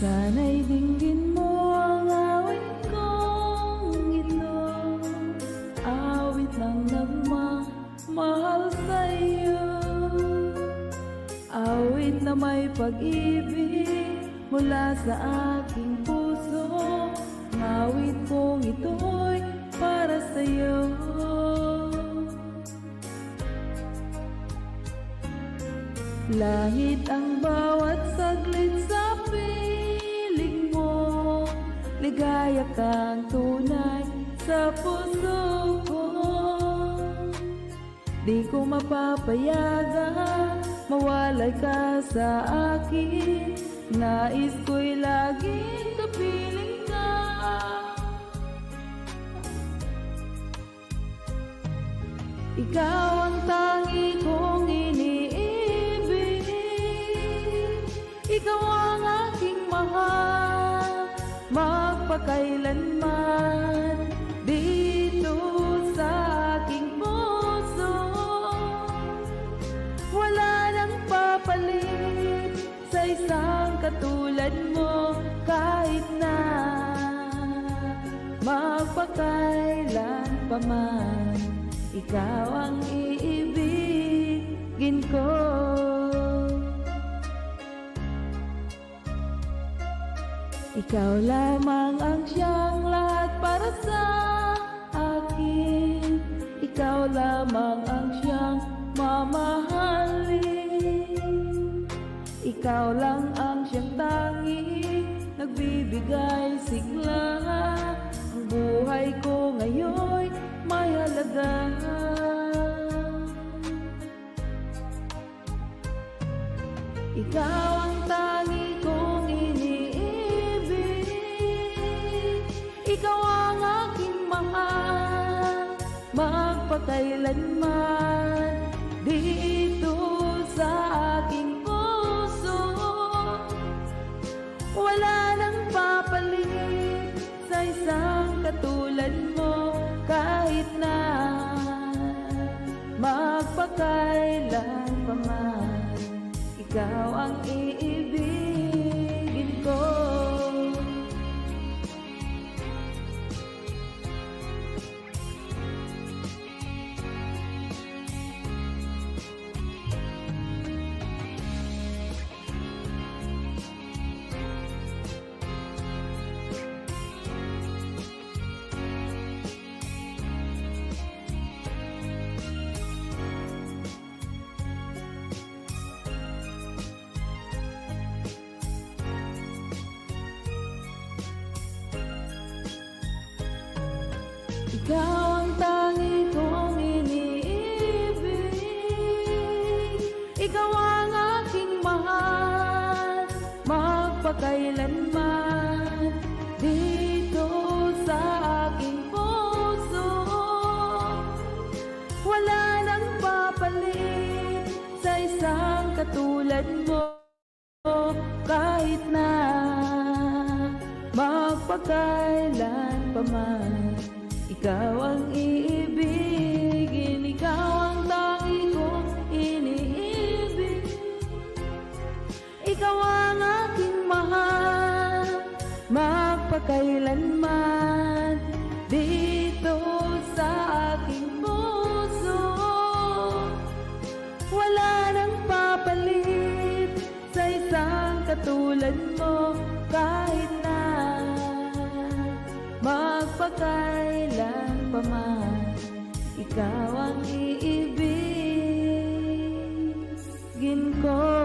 Sana'y dinggin mo ang awit kong ito. Awit ng nagmamahal sa'yo. Awit na may pag-ibig mula sa aking puso. Awit kong ito'y para sa'yo. Langit ang bawat saglit sa piling Ligaya kang tunay sa puso ko. Di ko mapapayagan Mawalay ka sa akin. Nais ko'y laging kapiling ka. Ikaw ang tangi kong iniibig. Ikaw ang aking mahal Magpakailanman Dito sa aking puso. Wala nang papalit Sa isang katulad mo Kahit na Magpakailan pa man. Ikaw ang iibigin ko Ikaw lamang ang siyang lahat para sa akin. Ikaw lamang ang siyang mamahalin. Ikaw lang ang siyang tanging Nagbibigay sigla. Ang buhay ko ngayon may halaga. Ikaw Magpakailanman Dito Ikaw ang tangi kong iniibig Ikaw ang aking mahal. Magpakailanman Dito sa aking puso. Wala nang papalit Sa isang katulad mo. Kahit na Magpakailan pa man ikaw ang iibigin, ikaw ang tangi kong iniibig. Ikaw ang aking mahal, magpakailanman Dito sa aking puso. Wala nang papalit sa isang katulad mo kahit pa ikaw ang iibigin ko